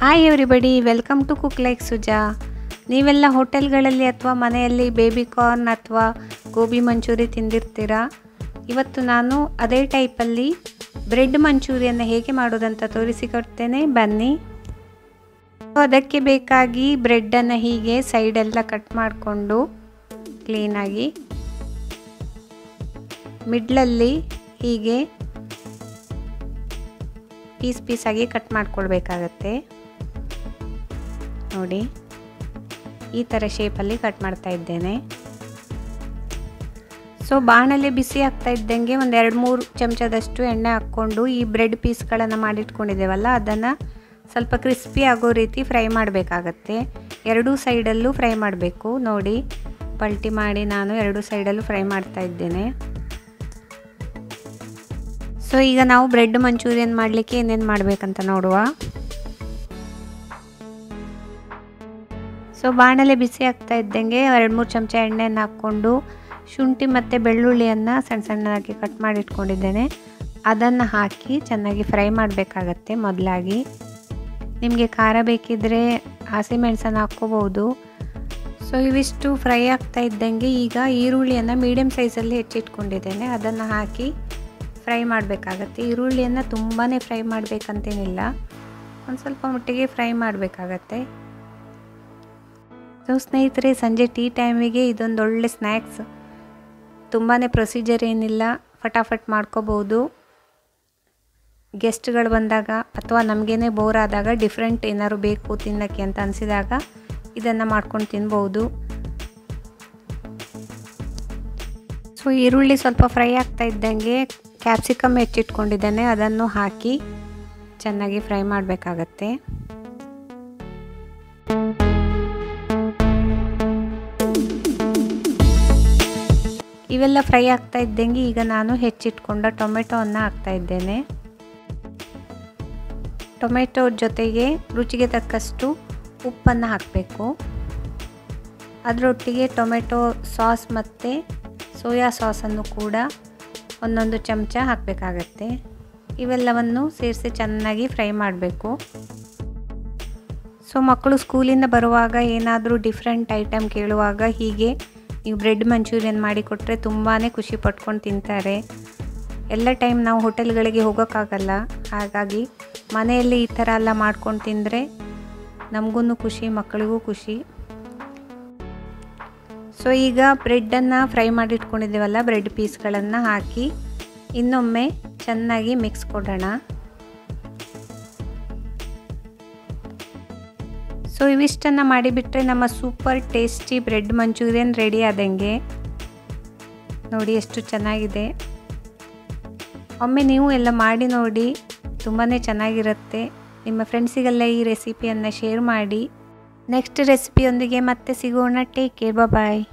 Hi everybody welcome to cook like Suja ನೀವೆಲ್ಲ ಹೋಟೆಲ್ಗಳಲ್ಲಿ ಅಥವಾ ಮನೆಯಲ್ಲಿ ಬೇಬಿ ಕಾರ್ನ್ ಅಥವಾ ಗೋಬಿ ಮಂಚೂರಿ ತಿಂದಿರ್ತೀರಾ? ಇವತ್ತು ನಾನು ಅದೇ ಟೈಪಲ್ಲಿ ಬ್ರೆಡ್ ಮಂಚೂರಿಯನ್ನು ಹೇಗೆ ಮಾಡೋದಂತ ತೋರಿಸಿಕೊಡ್ತೇನೆ. ಬನ್ನಿ. ಅದಕ್ಕೆ ಬೇಕಾಗಿ ಬ್ರೆಡ್ಡನ್ನು ಹೀಗೆ ಸೈಡೆಲ್ಲ ಕಟ್ ಮಾಡಿಕೊಂಡು ಕ್ಲೀನಾಗಿ ಮಿಡ್ಲಲ್ಲಿ ಹೀಗೆ ಪೀಸ್ ಪೀಸಾಗಿ ಕಟ್ ಮಾಡ್ಕೊಳ್ಬೇಕಾಗತ್ತೆ. ನೋಡಿ. ಈ ಥರ ಶೇಪಲ್ಲಿ ಕಟ್ ಮಾಡ್ತಾ ಇದ್ದೇನೆ. ಸೊ ಬಾಣಲೆ ಬಿಸಿ ಆಗ್ತಾ ಇದ್ದಂಗೆ ಒಂದು ಎರಡು ಮೂರು ಚಮಚದಷ್ಟು ಎಣ್ಣೆ ಹಾಕ್ಕೊಂಡು ಈ ಬ್ರೆಡ್ ಪೀಸ್ಗಳನ್ನು ಮಾಡಿಟ್ಕೊಂಡಿದ್ದೇವಲ್ಲ, ಅದನ್ನು ಸ್ವಲ್ಪ ಕ್ರಿಸ್ಪಿ ಆಗೋ ರೀತಿ ಫ್ರೈ ಮಾಡಬೇಕಾಗತ್ತೆ. ಎರಡೂ ಸೈಡಲ್ಲೂ ಫ್ರೈ ಮಾಡಬೇಕು. ನೋಡಿ, ಪಲ್ಟಿ ಮಾಡಿ ನಾನು ಎರಡು ಸೈಡಲ್ಲೂ ಫ್ರೈ ಮಾಡ್ತಾ ಇದ್ದೇನೆ. ಸೊ ಈಗ ನಾವು ಬ್ರೆಡ್ ಮಂಚೂರಿಯನ್ ಮಾಡಲಿಕ್ಕೆ ಏನೇನು ಮಾಡಬೇಕಂತ ನೋಡುವ. ಸೊ ಬಾಣಲೆ ಬಿಸಿ ಆಗ್ತಾ ಇದ್ದಂಗೆ ಎರಡು ಮೂರು ಚಮಚ ಎಣ್ಣೆಯನ್ನು ಹಾಕ್ಕೊಂಡು ಶುಂಠಿ ಮತ್ತು ಬೆಳ್ಳುಳ್ಳಿಯನ್ನು ಸಣ್ಣ ಸಣ್ಣದಾಗಿ ಕಟ್ ಮಾಡಿ ಇಟ್ಕೊಂಡಿದ್ದೇನೆ ಅದನ್ನು ಹಾಕಿ ಚೆನ್ನಾಗಿ ಫ್ರೈ ಮಾಡಬೇಕಾಗತ್ತೆ ಮೊದಲಾಗಿ. ನಿಮಗೆ ಖಾರ ಬೇಕಿದ್ದರೆ ಹಸಿಮೆಣಸನ್ನು ಹಾಕ್ಕೋಬೋದು ಸೊ ಇವಿಷ್ಟು ಫ್ರೈ ಆಗ್ತಾ ಇದ್ದಂಗೆ ಈಗ ಈರುಳ್ಳಿಯನ್ನು ಮೀಡಿಯಮ್ ಸೈಜಲ್ಲಿ ಹೆಚ್ಚಿಟ್ಕೊಂಡಿದ್ದೇನೆ. ಅದನ್ನು ಹಾಕಿ ಫ್ರೈ ಮಾಡಬೇಕಾಗತ್ತೆ. ಈರುಳ್ಳಿಯನ್ನು ತುಂಬಾ ಫ್ರೈ ಮಾಡಬೇಕಂತೇನಿಲ್ಲ. ಒಂದು ಸ್ವಲ್ಪ ಮಟ್ಟಿಗೆ ಫ್ರೈ ಮಾಡಬೇಕಾಗತ್ತೆ. ಸೊ ಸ್ನೇಹಿತರೆ, ಸಂಜೆ ಟೀ ಟೈಮಿಗೆ ಇದೊಂದು ಒಳ್ಳೆ ಸ್ನ್ಯಾಕ್ಸ್ ತುಂಬಾ ಪ್ರೊಸೀಜರ್ ಏನಿಲ್ಲ, ಫಟಾಫಟ್ ಮಾಡ್ಕೋಬೋದು. ಗೆಸ್ಟ್ಗಳು ಬಂದಾಗ ಅಥವಾ ನಮಗೇನೆ ಬೋರ್ ಆದಾಗ ಡಿಫ್ರೆಂಟ್ ಏನಾದ್ರು ಬೇಕು ತಿನ್ನೋಕ್ಕೆ ಅಂತ ಅನಿಸಿದಾಗ ಇದನ್ನು ಮಾಡ್ಕೊಂಡು ತಿನ್ಬೋದು. ಸೊ ಈರುಳ್ಳಿ ಸ್ವಲ್ಪ ಫ್ರೈ ಆಗ್ತಾ ಇದ್ದಂಗೆ ಕ್ಯಾಪ್ಸಿಕಮ್ ಹೆಚ್ಚಿಟ್ಕೊಂಡಿದ್ದೇನೆ, ಅದನ್ನು ಹಾಕಿ ಚೆನ್ನಾಗಿ ಫ್ರೈ ಮಾಡಬೇಕಾಗತ್ತೆ. ಇವೆಲ್ಲ ಫ್ರೈ ಆಗ್ತಾ ಇದ್ದಂಗೆ ಈಗ ನಾನು ಹೆಚ್ಚಿಟ್ಕೊಂಡ ಟೊಮೆಟೊವನ್ನು ಹಾಕ್ತಾ ಇದ್ದೇನೆ. ಟೊಮೆಟೊ ಜೊತೆಗೆ ರುಚಿಗೆ ತಕ್ಕಷ್ಟು ಉಪ್ಪನ್ನು ಹಾಕಬೇಕು. ಅದರೊಟ್ಟಿಗೆ ಟೊಮೆಟೊ ಸಾಸ್ ಮತ್ತು ಸೋಯಾ ಸಾಸನ್ನು ಕೂಡ ಒಂದೊಂದು ಚಮಚ ಹಾಕಬೇಕಾಗತ್ತೆ. ಇವೆಲ್ಲವನ್ನು ಸೇರಿಸಿ ಚೆನ್ನಾಗಿ ಫ್ರೈ ಮಾಡಬೇಕು. ಸೊ ಮಕ್ಕಳು ಸ್ಕೂಲಿಂದ ಬರುವಾಗ ಏನಾದರೂ ಡಿಫ್ರೆಂಟ್ ಐಟಮ್ ಕೇಳುವಾಗ ಹೀಗೆ ನೀವು ಬ್ರೆಡ್ ಮಂಚೂರಿಯನ್ ಮಾಡಿಕೊಟ್ರೆ ತುಂಬಾ ಖುಷಿ ಪಟ್ಕೊಂಡು ತಿಂತಾರೆ. ಎಲ್ಲ ಟೈಮ್ ನಾವು ಹೋಟೆಲ್ಗಳಿಗೆ ಹೋಗೋಕ್ಕಾಗಲ್ಲ. ಹಾಗಾಗಿ ಮನೆಯಲ್ಲಿ ಈ ಥರ ಎಲ್ಲ ಮಾಡ್ಕೊಂಡು ತಿಂದರೆ ನಮಗೂ ಖುಷಿ, ಮಕ್ಕಳಿಗೂ ಖುಷಿ. ಸೊ ಈಗ ಬ್ರೆಡ್ಡನ್ನು ಫ್ರೈ ಮಾಡಿಟ್ಕೊಂಡಿದ್ದೀವಲ್ಲ, ಬ್ರೆಡ್ ಪೀಸ್ಗಳನ್ನು ಹಾಕಿ ಇನ್ನೊಮ್ಮೆ ಚೆನ್ನಾಗಿ ಮಿಕ್ಸ್ ಕೊಡೋಣ. ಸೊ ಇವಿಷ್ಟನ್ನು ಮಾಡಿಬಿಟ್ರೆ ನಮ್ಮ super tasty bread manchurian ready ಆದಂಗೆ. ನೋಡಿ ಎಷ್ಟು ಚೆನ್ನಾಗಿದೆ. ಒಮ್ಮೆ ನೀವು ಎಲ್ಲ ಮಾಡಿ ನೋಡಿ ತುಂಬಾ ಚೆನ್ನಾಗಿರುತ್ತೆ. ನಿಮ್ಮ ಫ್ರೆಂಡ್ಸಿಗೆಲ್ಲ ಈ ರೆಸಿಪಿಯನ್ನು ಶೇರ್ ಮಾಡಿ. ನೆಕ್ಸ್ಟ್ ರೆಸಿಪಿಯೊಂದಿಗೆ ಮತ್ತೆ ಸಿಗೋಣ. Take care bye